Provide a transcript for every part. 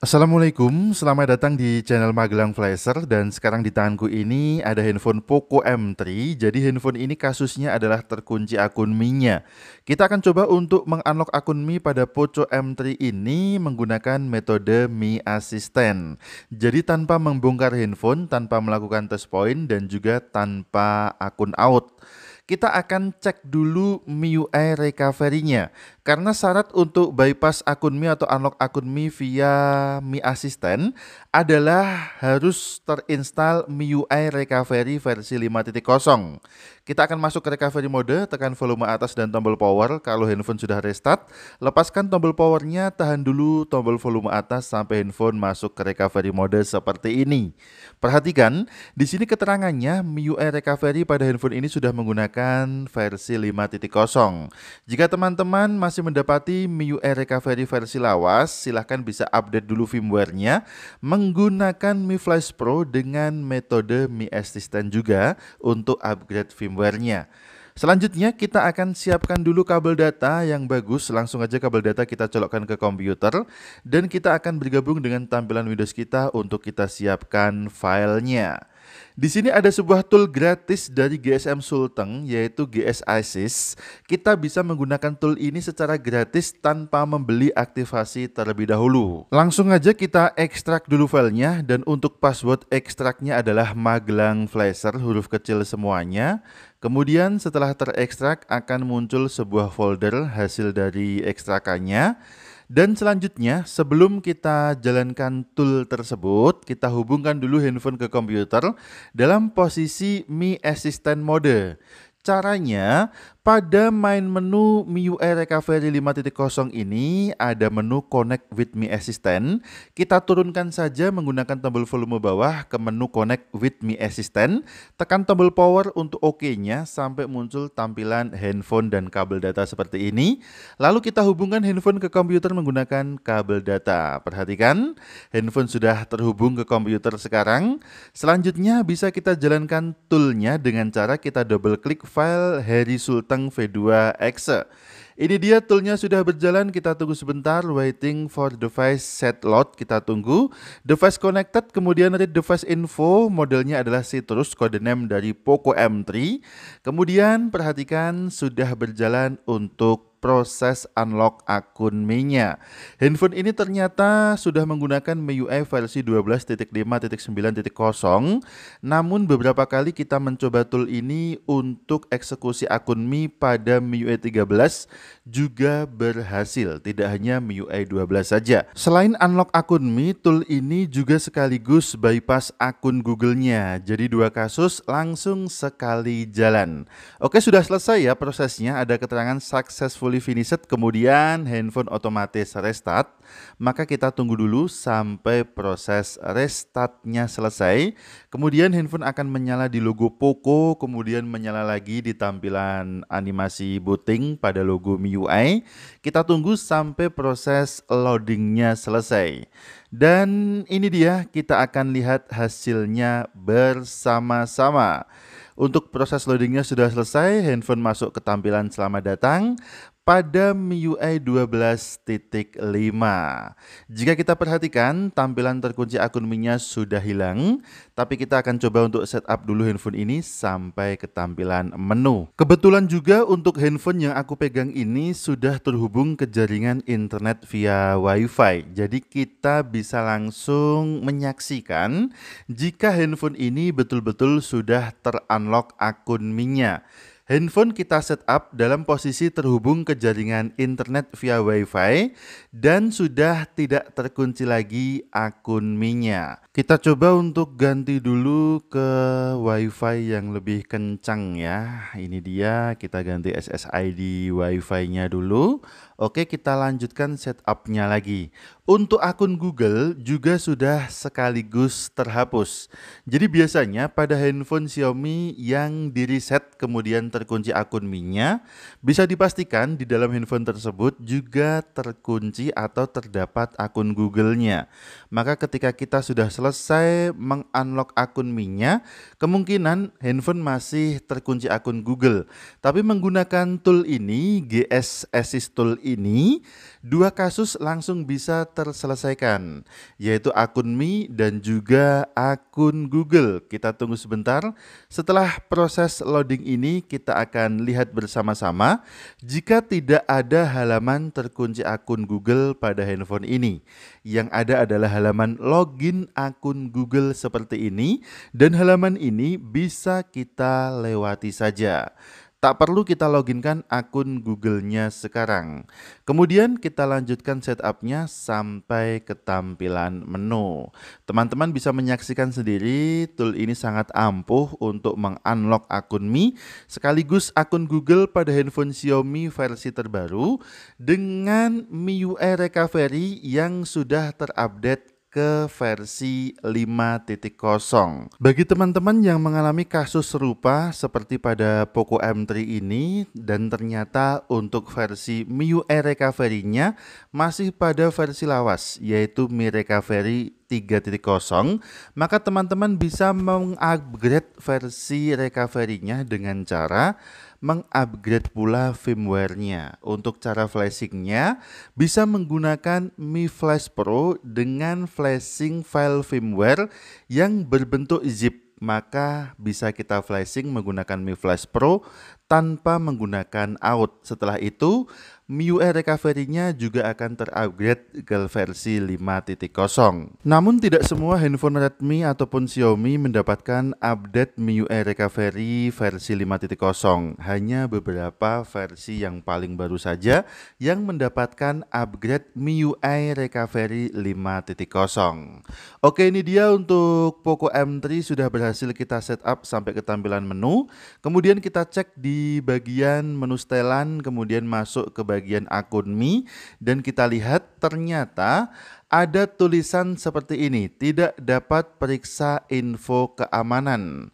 Assalamualaikum, selamat datang di channel Magelang Flasher dan sekarang di tanganku ini ada handphone Poco M3 jadi handphone ini kasusnya adalah terkunci akun Mi-nya. Kita akan coba untuk mengunlock akun Mi pada Poco M3 ini menggunakan metode Mi Assistant jadi tanpa membongkar handphone, tanpa melakukan test point dan juga tanpa akun out kita akan cek dulu MIUI recovery-nya. Karena syarat untuk bypass akun Mi atau unlock akun Mi via Mi Assistant adalah harus terinstall MIUI recovery versi 5.0. Kita akan masuk ke recovery mode, tekan volume atas dan tombol power kalau handphone sudah restart. Lepaskan tombol powernya, tahan dulu tombol volume atas sampai handphone masuk ke recovery mode seperti ini. Perhatikan, di sini keterangannya MIUI recovery pada handphone ini sudah menggunakan versi 5.0. Jika teman-teman masih mendapati MIUI recovery versi lawas, silahkan bisa update dulu firmware-nya menggunakan Mi Flash Pro dengan metode Mi Assistant juga untuk upgrade firmware firmware-nya. Selanjutnya kita akan siapkan dulu kabel data yang bagus Langsung aja kabel data kita colokkan ke komputer Dan kita akan bergabung dengan tampilan Windows kita untuk kita siapkan filenya di sini ada sebuah tool gratis dari GSM Sulteng yaitu GS Assist. Kita bisa menggunakan tool ini secara gratis tanpa membeli aktivasi terlebih dahulu. Langsung aja kita ekstrak dulu filenya dan untuk password ekstraknya adalah Magelang Flasher huruf kecil semuanya. Kemudian setelah terekstrak akan muncul sebuah folder hasil dari ekstrakannya. Dan selanjutnya, sebelum kita jalankan tool tersebut, kita hubungkan dulu handphone ke komputer dalam posisi Mi Assistant mode. Caranya, pada main menu MIUI Recovery 5.0 ini ada menu Connect with Mi Assistant. Kita turunkan saja menggunakan tombol volume bawah ke menu Connect with Mi Assistant. Tekan tombol power untuk OK-nya sampai muncul tampilan handphone dan kabel data seperti ini. Lalu kita hubungkan handphone ke komputer menggunakan kabel data. Perhatikan, handphone sudah terhubung ke komputer sekarang. Selanjutnya bisa kita jalankan toolnya dengan cara kita double klik file Harry Sulteng V2 Exe. Ini dia toolnya sudah berjalan, kita tunggu sebentar, waiting for device set load, kita tunggu. Device connected, kemudian read device info, modelnya adalah Citrus, kode name dari Poco M3. Kemudian perhatikan sudah berjalan untuk proses unlock akun Mi-nya. Handphone ini ternyata sudah menggunakan MIUI versi 12.5.9.0 namun beberapa kali kita mencoba tool ini untuk eksekusi akun Mi pada MIUI 13 juga berhasil, tidak hanya MIUI 12 saja. Selain unlock akun Mi, tool ini juga sekaligus bypass akun Google-nya. Jadi dua kasus langsung sekali jalan. Oke, sudah selesai ya prosesnya, ada keterangan successful fully finished kemudian handphone otomatis restart maka kita tunggu dulu sampai proses restartnya selesai. Kemudian handphone akan menyala di logo Poco kemudian menyala lagi di tampilan animasi booting pada logo MIUI. Kita tunggu sampai proses loadingnya selesai. Dan ini dia kita akan lihat hasilnya bersama-sama. Untuk proses loadingnya sudah selesai, handphone masuk ke tampilan selamat datang pada MIUI 12.5. Jika kita perhatikan, tampilan terkunci akun Mi-nya sudah hilang, tapi kita akan coba untuk setup dulu handphone ini sampai ke tampilan menu. Kebetulan juga untuk handphone yang aku pegang ini sudah terhubung ke jaringan internet via WiFi. Jadi kita bisa langsung menyaksikan jika handphone ini betul-betul sudah terunlock akun Mi-nya. Handphone kita setup dalam posisi terhubung ke jaringan internet via WiFi dan sudah tidak terkunci lagi akun Mi-nya. Kita coba untuk ganti dulu ke WiFi yang lebih kencang ya. Ini dia, kita ganti SSID WiFi-nya dulu. Oke, kita lanjutkan setupnya lagi. Untuk akun Google juga sudah sekaligus terhapus. Jadi biasanya pada handphone Xiaomi yang di reset kemudian terkunci akun Mi-nya, bisa dipastikan di dalam handphone tersebut juga terkunci atau terdapat akun Google-nya. Maka ketika kita sudah selesai mengunlock akun Mi-nya, kemungkinan handphone masih terkunci akun Google. Tapi menggunakan tool ini, GS Assist Tool ini, dua kasus langsung bisa terselesaikan, yaitu akun Mi dan juga akun Google. Kita tunggu sebentar. Setelah proses loading ini, kita akan lihat bersama-sama jika tidak ada halaman terkunci akun Google pada handphone ini. Yang ada adalah halaman login akun Google seperti ini dan halaman ini bisa kita lewati saja. Tak perlu kita loginkan akun Google-nya sekarang. Kemudian kita lanjutkan setupnya sampai ke tampilan menu. Teman-teman bisa menyaksikan sendiri tool ini sangat ampuh untuk mengunlock akun Mi sekaligus akun Google pada handphone Xiaomi versi terbaru dengan MIUI Recovery yang sudah terupdate ke versi 5.0. Bagi teman-teman yang mengalami kasus serupa seperti pada Poco M3 ini dan ternyata untuk versi MIUI recovery-nya masih pada versi lawas yaitu Mi Recovery 3.0 maka teman-teman bisa mengupgrade versi recovery-nya dengan cara mengupgrade pula firmware-nya. Untuk cara flashingnya bisa menggunakan Mi Flash Pro dengan flashing file firmware yang berbentuk zip maka bisa kita flashing menggunakan Mi Flash Pro tanpa menggunakan out. Setelah itu, MIUI recovery-nya juga akan terupgrade ke versi 5.0. Namun tidak semua handphone Redmi ataupun Xiaomi mendapatkan update MIUI recovery versi 5.0. Hanya beberapa versi yang paling baru saja yang mendapatkan upgrade MIUI recovery 5.0. Oke, ini dia untuk Poco M3 sudah berhasil kita setup sampai ke tampilan menu. Kemudian kita cek di bagian menu setelan, kemudian masuk ke bagian akun Mi dan kita lihat ternyata ada tulisan seperti ini, tidak dapat periksa info keamanan.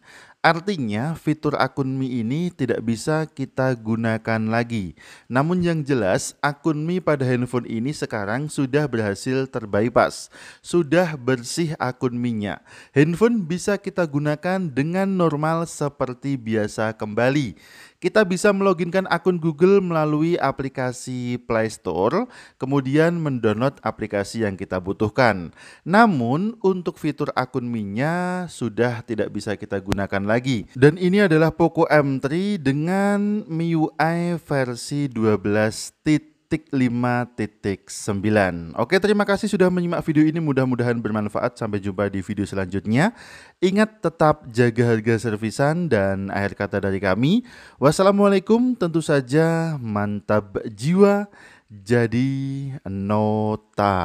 Artinya fitur akun Mi ini tidak bisa kita gunakan lagi. Namun yang jelas akun Mi pada handphone ini sekarang sudah berhasil terbypass. Sudah bersih akun Mi-nya. Handphone bisa kita gunakan dengan normal seperti biasa kembali. Kita bisa meloginkan akun Google melalui aplikasi Play Store, kemudian mendownload aplikasi yang kita butuhkan. Namun untuk fitur akun Mi-nya sudah tidak bisa kita gunakan lagi. Dan ini adalah Poco M3 dengan MIUI versi 12 titik 5.9 Oke terima kasih sudah menyimak video ini. Mudah-mudahan bermanfaat. Sampai jumpa di video selanjutnya. Ingat tetap jaga harga servisan dan akhir kata dari kami. Wassalamualaikum. Tentu saja mantap jiwa. Jadi nota